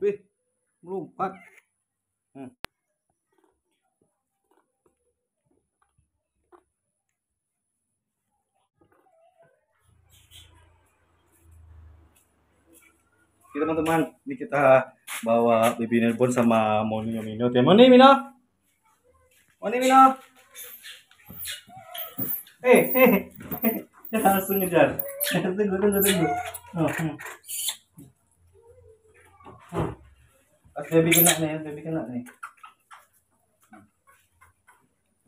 Wih, melompat. Hmm. Oke teman-teman, ini kita bawa baby nelpon sama Moni Mino. Ya, Moni Mino. Moni Mino. Eh, eh, eh. langsung ngejar. tunggu, tunggu, tunggu. Oh, hmm. Hmm. Pas baby kena nih, baby kena nih.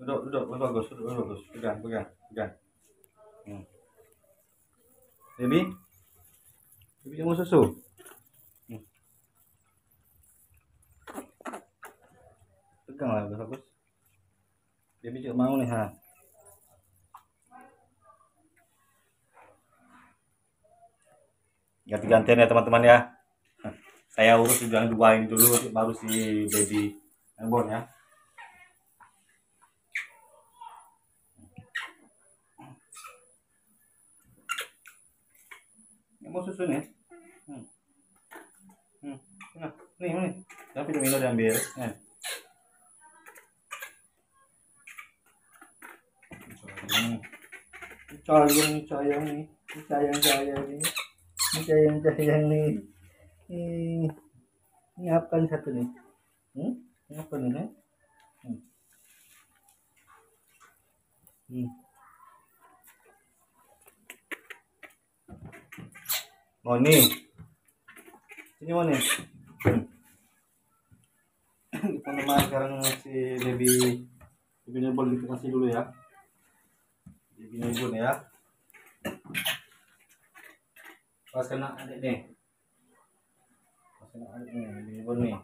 Duduk, duduk, duduk, bagus, duduk, bagus. Pegang, pegang, pegang. Hmm. Baby, baby mau susu. pegang lah bagus dia juga mau nih ha ganti-gantian ya teman-teman ya saya urus juga dua ini dulu baru si baby newborn ya. Ini mau susu nih hmm. Hmm. Nah, nih nih. Tapi minum diambil. Eh. sayang sayang nih sayang sayang nih. Sayang sayang nih ini ini apa nih satu nih hmm? ini apa nih hmm? Hmm. Oh ini ini mana hmm. teman-teman sekarang si baby baby boleh kita kasih dulu ya binubun ya pas kena adik nih kena adik nih binubun nih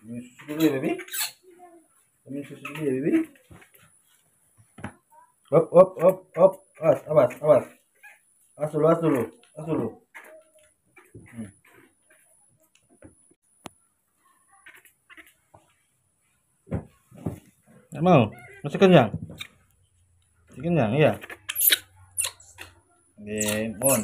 ini susu dulu ya baby ini susu dulu ya baby hop hop hop hop awas awas awas awas dulu awas dulu awas dulu hmm. Nggak mau? Masih kenyang? Masih kenyang, iya? Oke, oh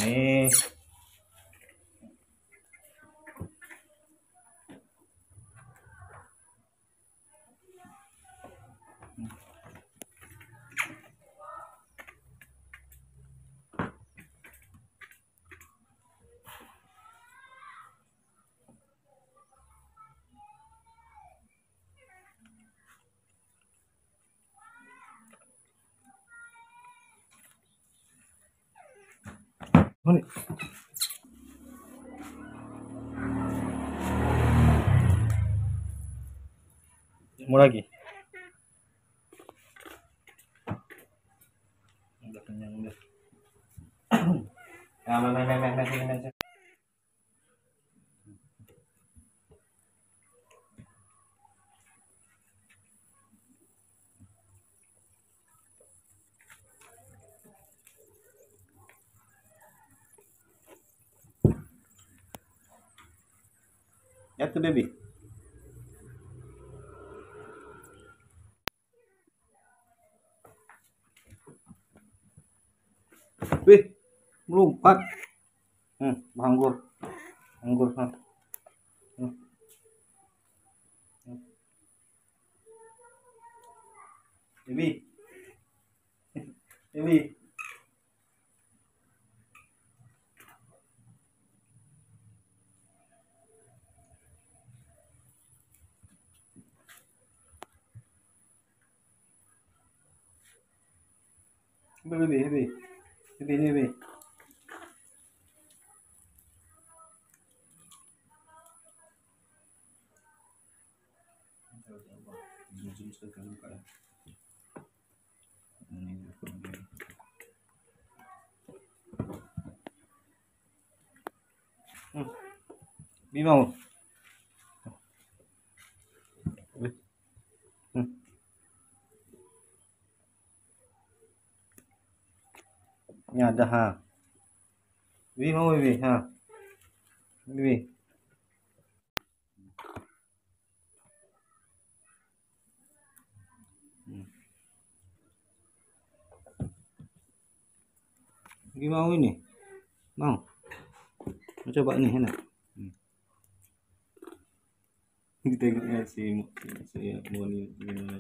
nih. Mana? Mau lagi? Udah Ya tuh baby. Wih, melompat. Hmm, anggur. Anggur. Hmm. Hmm. Baby. Baby. Baby, baby. Baby, baby. Hmm. Bi mau. Hmm. Ini ada ha. Bi mau Bi ha. Hmm. Lagi mau ini? Mau? Mau coba nih enak? Kita ingatnya si si ini gimana?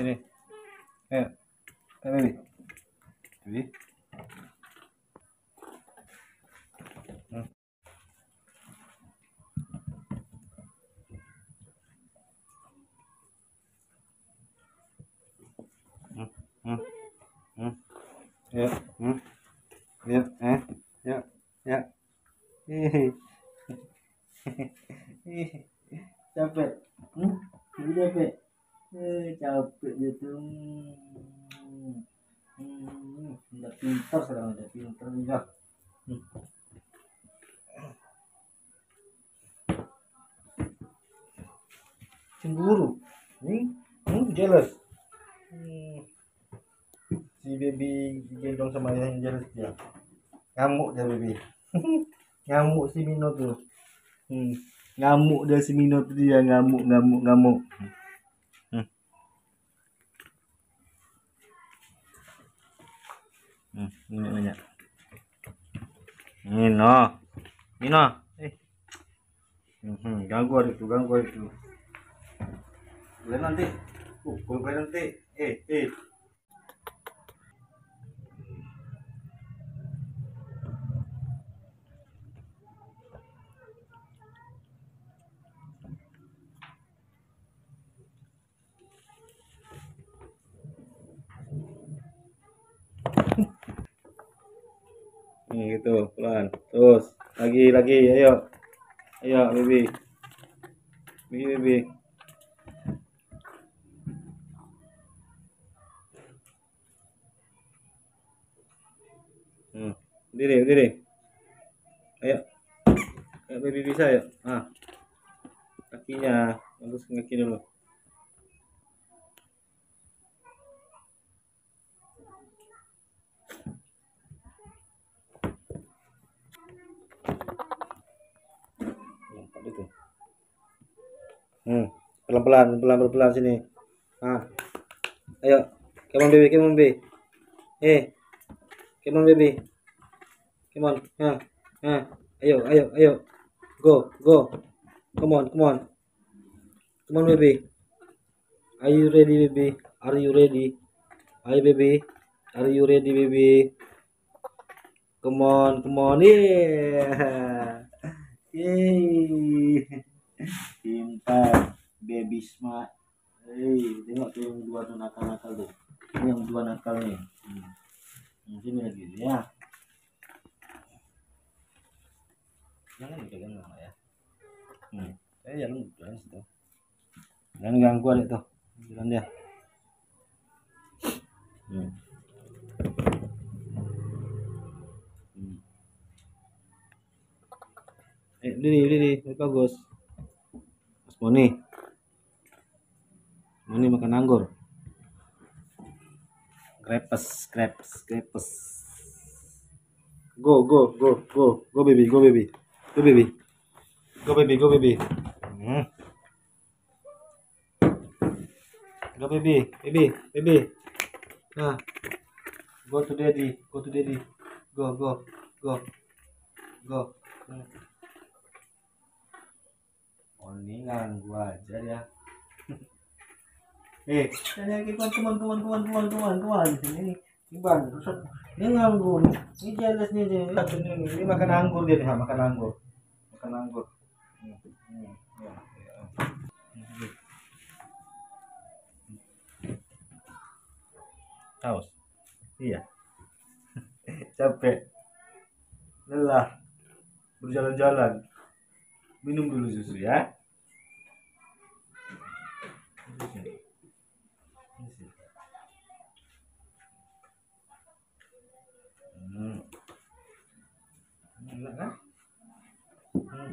Ini. Ayo. Ayo, baby. Baby. Hmm. Hmm. Hmm. Hmm. Ya. Hmm. Ya. Eh. Ya. Ya. Hihi. Hihi. Capek. Hmm? Ibu capek. Eh, capek dia tuh. Hmm. Hmm. Udah pintar sekarang, udah pintar juga. Hmm. Cemburu. Hmm? Hmm, jealous. Hmm. Si baby gendong sama yang jealous dia. Ngamuk dia baby. ngamuk si Mino tuh. Hmm. Ngamuk dia si Mino tuh dia ngamuk ngamuk ngamuk. Hmm. Hmm, ini banyak. Mino. Mino. Eh. Hmm, ganggu adik tuh, ganggu adik tuh. Boleh nanti. Uh, boleh nanti. Eh, eh. Hmm, gitu, pelan. Terus, lagi, lagi, ayo. Ayo, baby. Baby, baby. Hmm, berdiri, berdiri. Ayo. Ayo, baby bisa ya. Ah. Kakinya, bagus kaki dulu. Hmm, pelan-pelan, pelan pelan sini. Ah. Ayo. Come baby, come baby. Eh. Come on baby. Come on. Ha. Ha. Ayo, ayo, ayo. Go, go. Come on, come on. Come on baby. Are you ready baby? Are you ready? Ayo baby. Are you ready baby? Come on, come on. Yeah. Yeay. Pintar. Baby smart. Hei, tengok tuh yang dua tuh nakal-nakal tuh. Ini yang dua nakal nih. Hmm. Sini lagi ya. Jangan dipegang lama ya. Hmm. Eh, jalan jalan situ. Jangan ganggu adik tuh. Jalan dia. Hmm. Eh, diri, diri, bagus. Mas Moni. Moni makan anggur. Grepes, grepes, grepes. Go, go, go, go, go baby, go baby, go baby, go baby, go baby. Hmm. Go baby, baby, baby. Nah, go to daddy, go to daddy, go, go, go, go. Hmm. Ini ganggu aja ya. eh, saya kuman kuman kuman kuman kuman kuman kuman ini ini bang, rusak. Ini nganggur. Ini jelas nih Ini, ini makan anggur dia nih, ha, makan anggur. Makan anggur. Hmm, ya, ya. Hmm. Haus. Iya. Capek. Lelah. Berjalan-jalan. Minum dulu susu ya. Hmm. Enak kan? Hmm.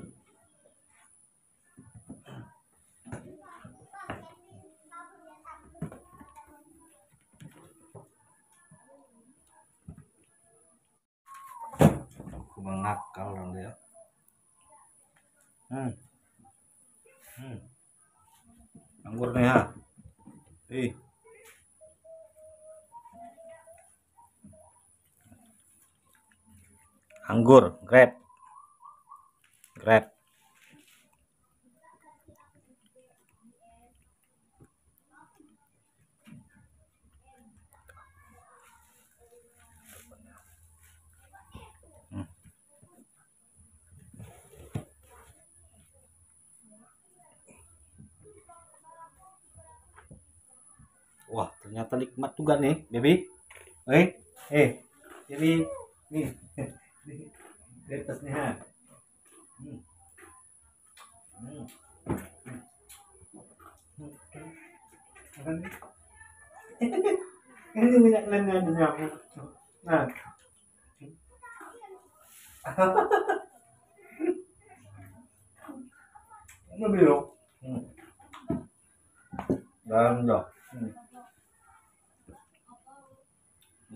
Aku mengakal dong dia. Hmm. Hmm. Anggur nih ya. Ih. Anggur, grab. Grab. Hmm. Wah, ternyata nikmat juga nih, baby. Eh, eh, jadi nih, di atasnya. ha. Hmm. Hmm. Hmm. Makan nih. Ini minyak lengan minyak. Nah. Ini belum. Hmm. Dan dah. Hmm.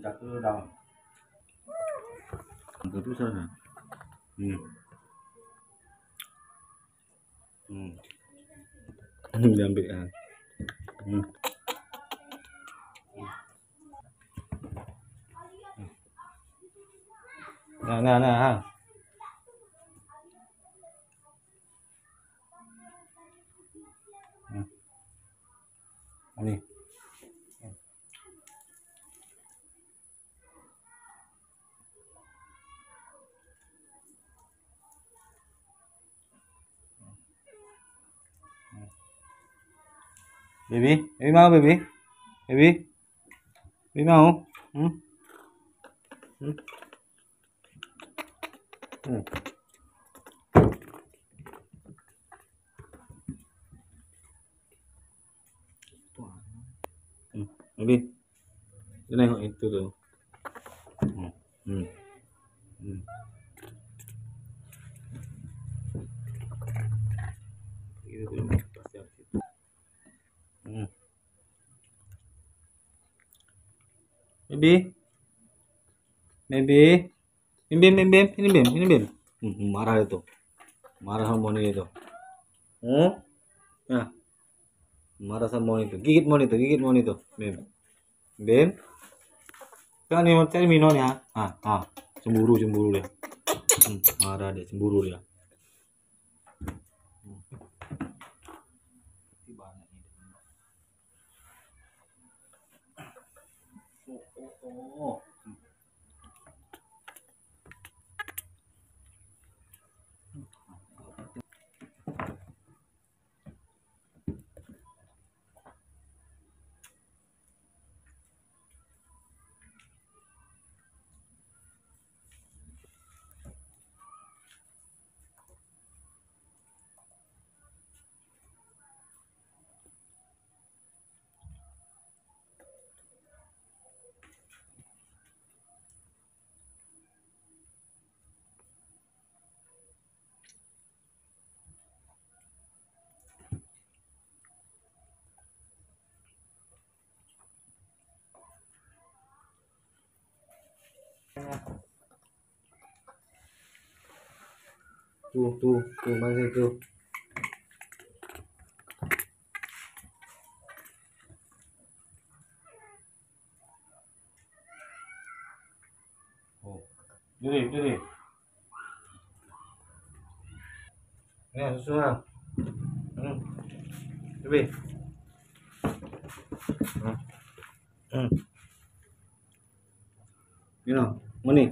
Dah tu dah. Itu tu sana. Hmm. Hmm. Ini diambil ah. Hmm. Nah, nah, nah, ha. Hmm. Baby, baby mau baby, baby, baby mau, hmm, hmm, hmm. Hmm, baby, nengok itu tuh, hmm, hmm, hmm. Itu tuh, pasti harus itu. Hmm. Baby. Bim bim bim. Ini bim, ini bim. Hmm, marah itu. Marah sama Moni itu. Hmm? Nah. Marah sama Moni itu. Gigit Moni itu, gigit Moni itu. Bim. Bim. Kan ini cari minum ya. Ah, ah. Cemburu, cemburu dia. Hmm, marah dia, cemburu dia. Banyak ini. Oh, oh, oh. Tuh, tuh, tuh, mana tuh. Oh. Diri, diri. Ya, susu lah. Hmm. Lebih. Hmm. Hmm. You know, money